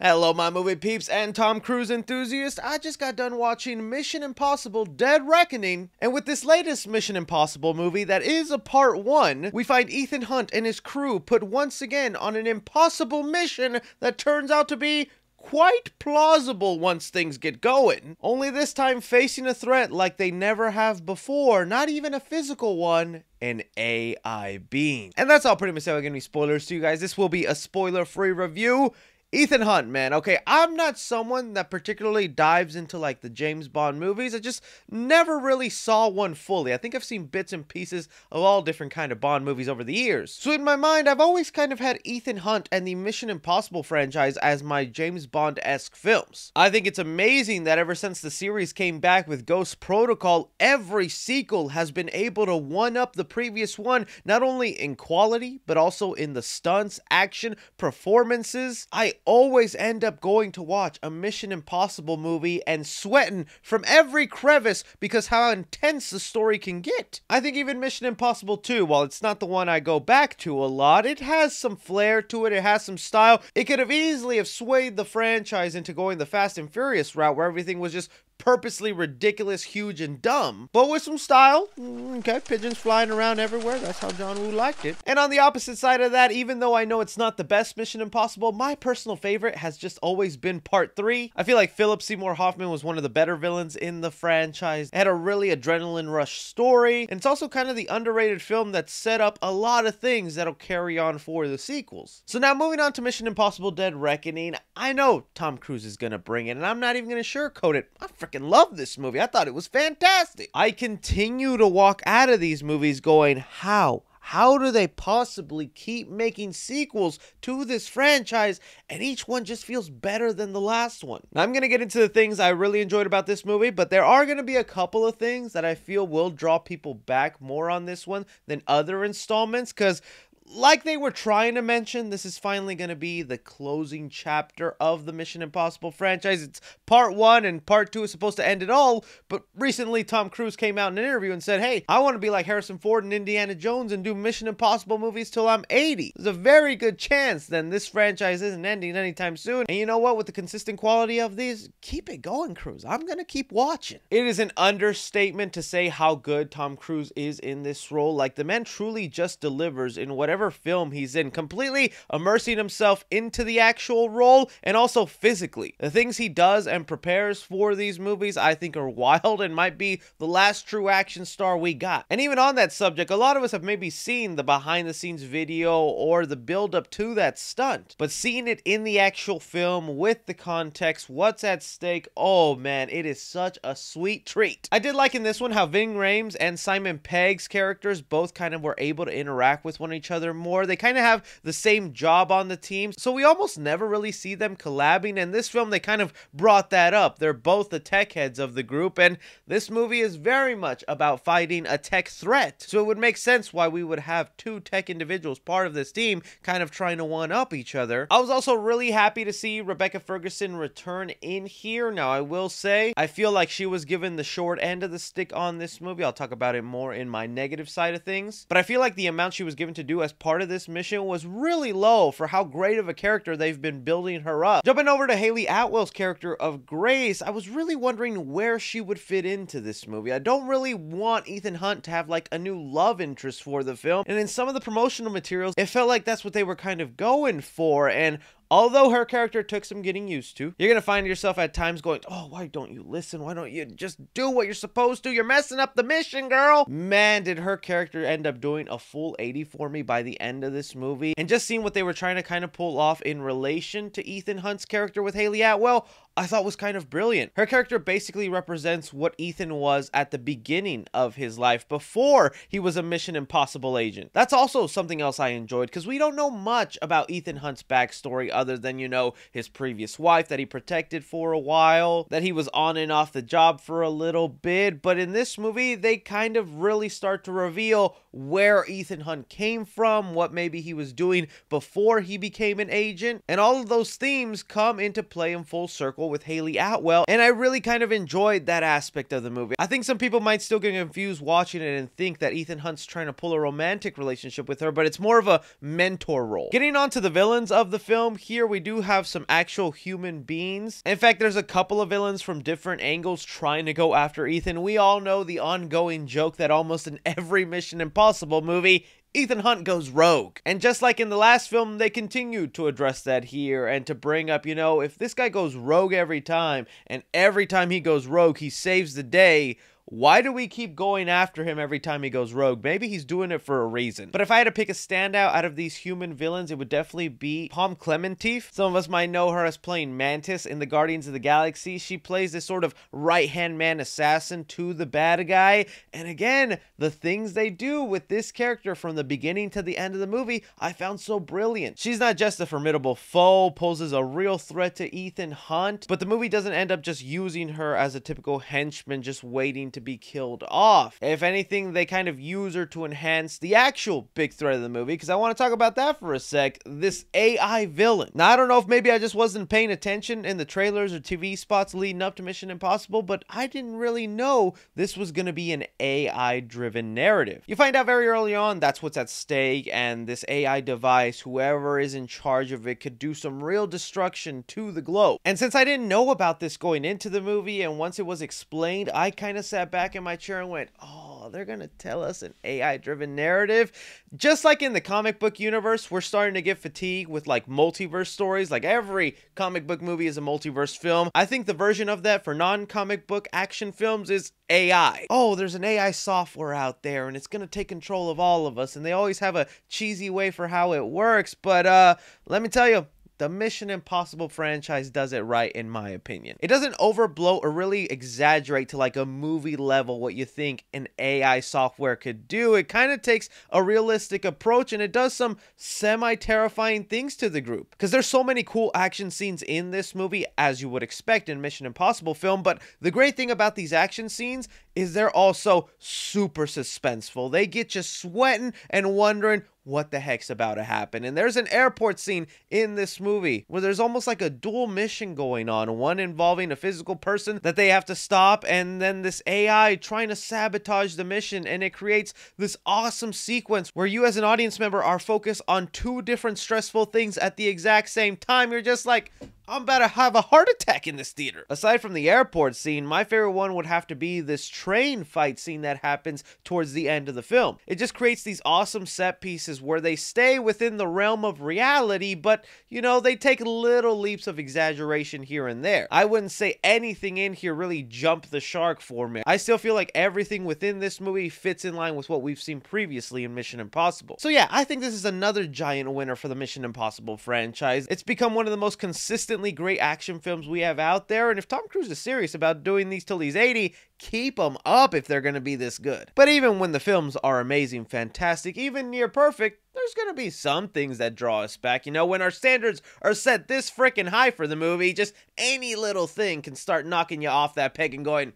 Hello, my movie peeps and Tom Cruise enthusiasts. I just got done watching Mission Impossible Dead Reckoning, and with this latest Mission Impossible movie that is a part one, we find Ethan Hunt and his crew put once again on an impossible mission that turns out to be quite plausible once things get going. Only this time facing a threat like they never have before, not even a physical one, an AI being. And that's all pretty much how any spoilers to you guys. This will be a spoiler-free review. Ethan Hunt, man. Okay, I'm not someone that particularly dives into like the James Bond movies. I just never really saw one fully. I think I've seen bits and pieces of all different kind of Bond movies over the years. So in my mind, I've always kind of had Ethan Hunt and the Mission Impossible franchise as my James Bond-esque films. I think it's amazing that ever since the series came back with Ghost Protocol, every sequel has been able to one-up the previous one, not only in quality, but also in the stunts, action, performances. I always end up going to watch a Mission Impossible movie and sweating from every crevice because how intense the story can get. I think even Mission Impossible 2, while it's not the one I go back to a lot, it has some flair to it, it has some style. It could have easily have swayed the franchise into going the Fast and Furious route where everything was just purposely ridiculous, huge, and dumb, but with some style. Mm, okay, pigeons flying around everywhere. That's how John Woo liked it. And on the opposite side of that, even though I know it's not the best Mission Impossible, my personal favorite has just always been Part 3. I feel like Philip Seymour Hoffman was one of the better villains in the franchise. It had a really adrenaline rush story, and it's also kind of the underrated film that set up a lot of things that'll carry on for the sequels. So now moving on to Mission Impossible Dead Reckoning, I know Tom Cruise is gonna bring it, and I'm not even gonna sugarcoat it. I freaking love this movie. I thought it was fantastic. I continue to walk out of these movies going, how? How do they possibly keep making sequels to this franchise and each one just feels better than the last one? Now, I'm going to get into the things I really enjoyed about this movie, but there are going to be a couple of things that I feel will draw people back more on this one than other installments because like they were trying to mention, this is finally going to be the closing chapter of the Mission Impossible franchise. It's part one, and part two is supposed to end it all. But recently, Tom Cruise came out in an interview and said, Hey, I want to be like Harrison Ford and Indiana Jones and do Mission Impossible movies till I'm 80. There's a very good chance then this franchise isn't ending anytime soon. And you know what? With the consistent quality of these, keep it going, Cruise. I'm going to keep watching. It is an understatement to say how good Tom Cruise is in this role. Like, the man truly just delivers in whatever whatever film he's in, completely immersing himself into the actual role and also physically. The things he does and prepares for these movies, I think, are wild and might be the last true action star we got. And even on that subject, a lot of us have maybe seen the behind the scenes video or the build up to that stunt, but seeing it in the actual film with the context, what's at stake, oh man, it is such a sweet treat. I did like in this one how Ving Rhames and Simon Pegg's characters both kind of were able to interact with one another more. They kind of have the same job on the team, so we almost never really see them collabing. And this film, they kind of brought that up. They're both the tech heads of the group, and this movie is very much about fighting a tech threat. So it would make sense why we would have two tech individuals part of this team kind of trying to one up each other. I was also really happy to see Rebecca Ferguson return in here. Now, I will say, I feel like she was given the short end of the stick on this movie. I'll talk about it more in my negative side of things. But I feel like the amount she was given to do as part of this mission was really low for how great of a character they've been building her up. Jumping over to Hayley Atwell's character of Grace, I was really wondering where she would fit into this movie. I don't really want Ethan Hunt to have like a new love interest for the film, and in some of the promotional materials, it felt like that's what they were kind of going for, and Although her character took some getting used to, you're going to find yourself at times going, Oh, why don't you listen? Why don't you just do what you're supposed to? You're messing up the mission, girl. Man, did her character end up doing a full 80 for me by the end of this movie. And just seeing what they were trying to kind of pull off in relation to Ethan Hunt's character with Hayley Atwell, I thought was kind of brilliant. Her character basically represents what Ethan was at the beginning of his life before he was a Mission Impossible agent. That's also something else I enjoyed because we don't know much about Ethan Hunt's backstory other than, you know, his previous wife that he protected for a while, that he was on and off the job for a little bit. But in this movie, they kind of really start to reveal where Ethan Hunt came from, what maybe he was doing before he became an agent. And all of those themes come into play in full circle sequel with Hayley Atwell, and I really kind of enjoyed that aspect of the movie. I think some people might still get confused watching it and think that Ethan Hunt's trying to pull a romantic relationship with her, but it's more of a mentor role. Getting on to the villains of the film, here we do have some actual human beings. In fact, there's a couple of villains from different angles trying to go after Ethan. We all know the ongoing joke that almost in every Mission Impossible movie, Ethan Hunt goes rogue. And just like in the last film, they continue to address that here and to bring up, you know, if this guy goes rogue every time, and every time he goes rogue, he saves the day, why do we keep going after him every time he goes rogue? Maybe he's doing it for a reason. But if I had to pick a standout out of these human villains, it would definitely be Pom Klementieff. Some of us might know her as playing Mantis in the Guardians of the Galaxy. She plays this sort of right-hand man assassin to the bad guy. And again, the things they do with this character from the beginning to the end of the movie, I found so brilliant. She's not just a formidable foe, poses a real threat to Ethan Hunt, but the movie doesn't end up just using her as a typical henchman just waiting to be killed off. If anything, they kind of use her to enhance the actual big threat of the movie, because I want to talk about that for a sec. This AI villain. Now, I don't know if maybe I just wasn't paying attention in the trailers or TV spots leading up to Mission Impossible, but I didn't really know this was going to be an AI driven narrative. You find out very early on that's what's at stake, and this AI device, whoever is in charge of it, could do some real destruction to the globe. And since I didn't know about this going into the movie, and once it was explained, I kind of sat sat back in my chair and went, oh, they're going to tell us an AI driven narrative. Just like in the comic book universe, we're starting to get fatigued with like multiverse stories. Like every comic book movie is a multiverse film. I think the version of that for non comic book action films is AI. Oh, there's an AI software out there and it's going to take control of all of us. And they always have a cheesy way for how it works. But uh, let me tell you, the Mission Impossible franchise does it right, in my opinion. It doesn't overblow or really exaggerate to like a movie level what you think an AI software could do. It kind of takes a realistic approach and it does some semi terrifying things to the group. Because there's so many cool action scenes in this movie, as you would expect in Mission Impossible film. But the great thing about these action scenes is they're also super suspenseful. They get you sweating and wondering what the heck's about to happen. And there's an airport scene in this movie where there's almost like a dual mission going on one involving a physical person that they have to stop, and then this AI trying to sabotage the mission. And it creates this awesome sequence where you, as an audience member, are focused on two different stressful things at the exact same time. You're just like, I'm about to have a heart attack in this theater. Aside from the airport scene, my favorite one would have to be this train fight scene that happens towards the end of the film. It just creates these awesome set pieces where they stay within the realm of reality, but you know, they take little leaps of exaggeration here and there. I wouldn't say anything in here really jumped the shark for me. I still feel like everything within this movie fits in line with what we've seen previously in Mission Impossible. So yeah, I think this is another giant winner for the Mission Impossible franchise. It's become one of the most consistent consistently great action films we have out there. And if Tom Cruise is serious about doing these till he's 80, keep them up if they're going to be this good. But even when the films are amazing, fantastic, even near perfect, there's going to be some things that draw us back. You know, when our standards are set this freaking high for the movie, just any little thing can start knocking you off that peg and going,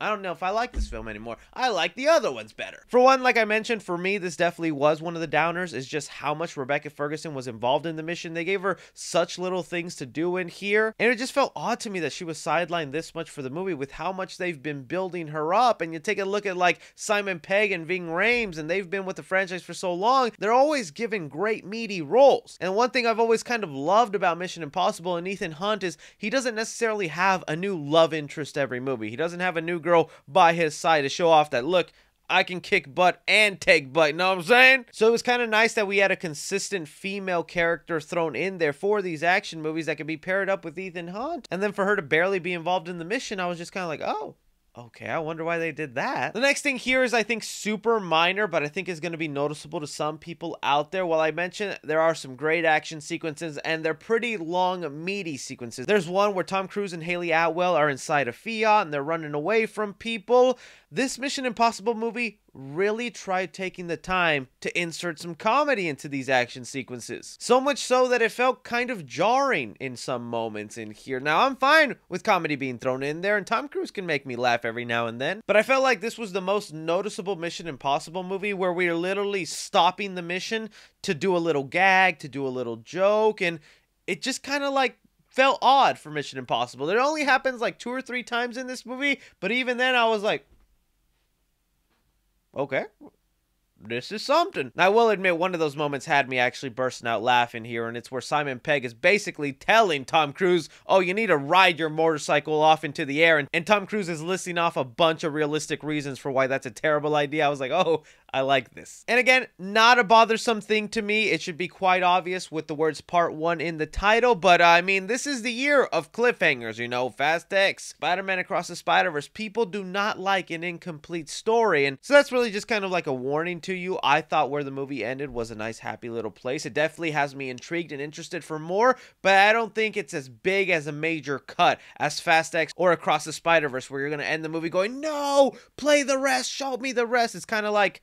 I don't know if I like this film anymore. I like the other ones better. For one, like I mentioned, for me, this definitely was one of the downers, is just how much Rebecca Ferguson was involved in the mission. They gave her such little things to do in here, and it just felt odd to me that she was sidelined this much for the movie with how much they've been building her up. And you take a look at like Simon Pegg and Ving Rhames, and they've been with the franchise for so long, they're always given great meaty roles. And one thing I've always kind of loved about Mission Impossible and Ethan Hunt is he doesn't necessarily have a new love interest every movie. He doesn't have a new girl girl by his side to show off that, look, I can kick butt and take butt. You know what I'm saying? So it was kind of nice that we had a consistent female character thrown in there for these action movies that could be paired up with Ethan Hunt. And then for her to barely be involved in the mission, I was just kind of like, oh, Okay, I wonder why they did that. The next thing here is, I think, super minor, but I think is going to be noticeable to some people out there. While I mentioned there are some great action sequences, and they're pretty long, meaty sequences. There's one where Tom Cruise and Hayley Atwell are inside a Fiat, and they're running away from people. This Mission Impossible movie really tried taking the time to insert some comedy into these action sequences. So much so that it felt kind of jarring in some moments in here. Now, I'm fine with comedy being thrown in there, and Tom Cruise can make me laugh every now and then, but I felt like this was the most noticeable Mission Impossible movie where we are literally stopping the mission to do a little gag, to do a little joke, and it just kind of like felt odd for Mission Impossible. It only happens like two or three times in this movie, but even then I was like, okay, this is something. I will admit, one of those moments had me actually bursting out laughing here, and it's where Simon Pegg is basically telling Tom Cruise, oh, you need to ride your motorcycle off into the air, and, and Tom Cruise is listing off a bunch of realistic reasons for why that's a terrible idea. I was like, oh, I like this. And again, not a bothersome thing to me. It should be quite obvious with the words part one in the title, but uh, I mean, this is the year of cliffhangers, you know, Fast X, Spider-Man Across the Spider-Verse. People do not like an incomplete story, and so that's really just kind of like a warning to you. I thought where the movie ended was a nice, happy little place. It definitely has me intrigued and interested for more, but I don't think it's as big as a major cut as Fast X or Across the Spider-Verse, where you're going to end the movie going, no, play the rest, show me the rest. It's kind of like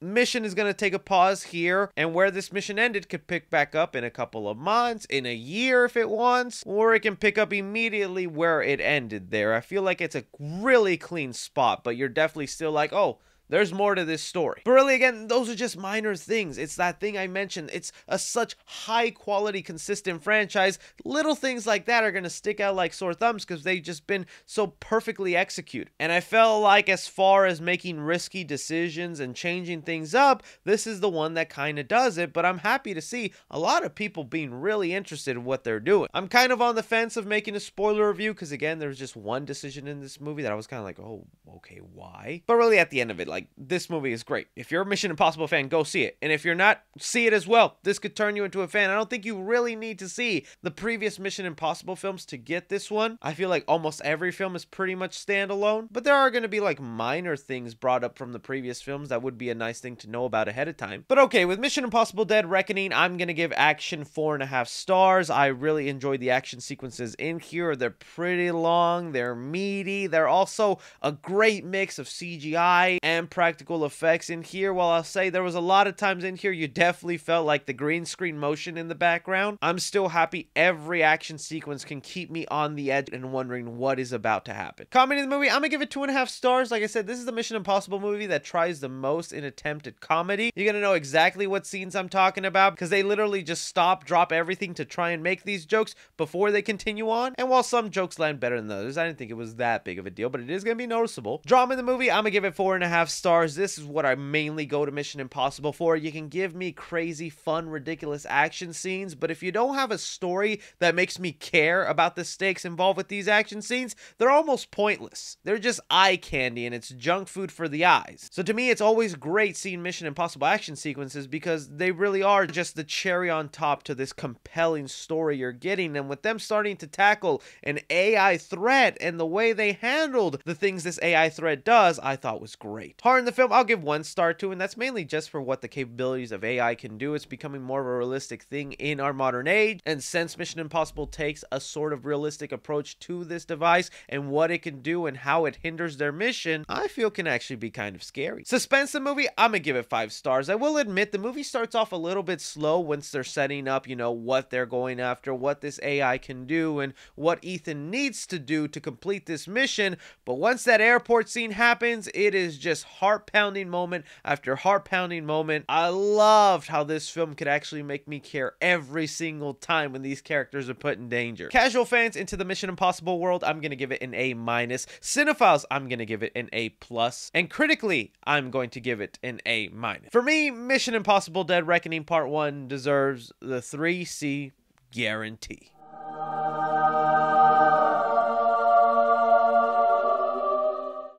mission is going to take a pause here and where this mission ended could pick back up in a couple of months in a year if it wants or it can pick up immediately where it ended there. I feel like it's a really clean spot but you're definitely still like oh there's more to this story. But really, again, those are just minor things. It's that thing I mentioned. It's a such high quality, consistent franchise. Little things like that are going to stick out like sore thumbs because they've just been so perfectly executed. And I felt like, as far as making risky decisions and changing things up, this is the one that kind of does it. But I'm happy to see a lot of people being really interested in what they're doing. I'm kind of on the fence of making a spoiler review because, again, there's just one decision in this movie that I was kind of like, oh, okay, why? But really, at the end of it, like, like this movie is great. If you're a Mission Impossible fan, go see it. And if you're not, see it as well. This could turn you into a fan. I don't think you really need to see the previous Mission Impossible films to get this one. I feel like almost every film is pretty much standalone, but there are going to be like minor things brought up from the previous films that would be a nice thing to know about ahead of time. But okay, with Mission Impossible Dead Reckoning, I'm going to give action four and a half stars. I really enjoyed the action sequences in here. They're pretty long, they're meaty, they're also a great mix of CGI and practical effects in here. While I'll say there was a lot of times in here you definitely felt like the green screen motion in the background, I'm still happy every action sequence can keep me on the edge and wondering what is about to happen. Comedy in the movie, I'm gonna give it two and a half stars. Like I said, this is the Mission Impossible movie that tries the most in attempted comedy. You're gonna know exactly what scenes I'm talking about because they literally just stop, drop everything to try and make these jokes before they continue on. And while some jokes land better than others, I didn't think it was that big of a deal, but it is gonna be noticeable. Drama in the movie, I'm gonna give it four and a half stars. This is what I mainly go to Mission Impossible for. You can give me crazy, fun, ridiculous action scenes, but if you don't have a story that makes me care about the stakes involved with these action scenes, they're almost pointless. They're just eye candy and it's junk food for the eyes. So to me, it's always great seeing Mission Impossible action sequences because they really are just the cherry on top to this compelling story you're getting. And with them starting to tackle an AI threat and the way they handled the things this AI threat does, I thought was great in the film, I'll give one star to, and that's mainly just for what the capabilities of AI can do. It's becoming more of a realistic thing in our modern age, and since Mission Impossible takes a sort of realistic approach to this device and what it can do and how it hinders their mission, I feel can actually be kind of scary. Suspense the movie, I'm gonna give it five stars. I will admit the movie starts off a little bit slow once they're setting up, you know, what they're going after, what this AI can do, and what Ethan needs to do to complete this mission. But once that airport scene happens, it is just heart pounding moment after heart pounding moment. I loved how this film could actually make me care every single time when these characters are put in danger. Casual fans into the Mission Impossible world, I'm to give it an A minus. Cinephiles, I'm to give it an A plus. And critically, I'm going to give it an A minus. For me, Mission Impossible Dead Reckoning Part 1 deserves the 3C guarantee.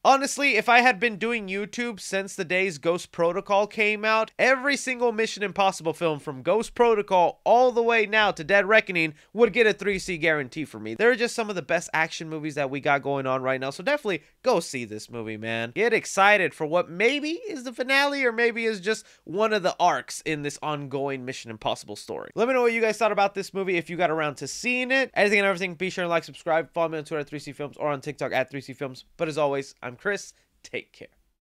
Honestly, if I had been doing YouTube since the days Ghost Protocol came out, every single Mission Impossible film from Ghost Protocol all the way now to Dead Reckoning would get a 3C guarantee for me. They're just some of the best action movies that we got going on right now, so definitely go see this movie, man. Get excited for what maybe is the finale or maybe is just one of the arcs in this ongoing Mission Impossible story. Let me know what you guys thought about this movie if you got around to seeing it. Anything and everything, be sure to like, subscribe, follow me on Twitter at 3C Films or on TikTok at 3C Films. But as always, I'm Chris. Take care.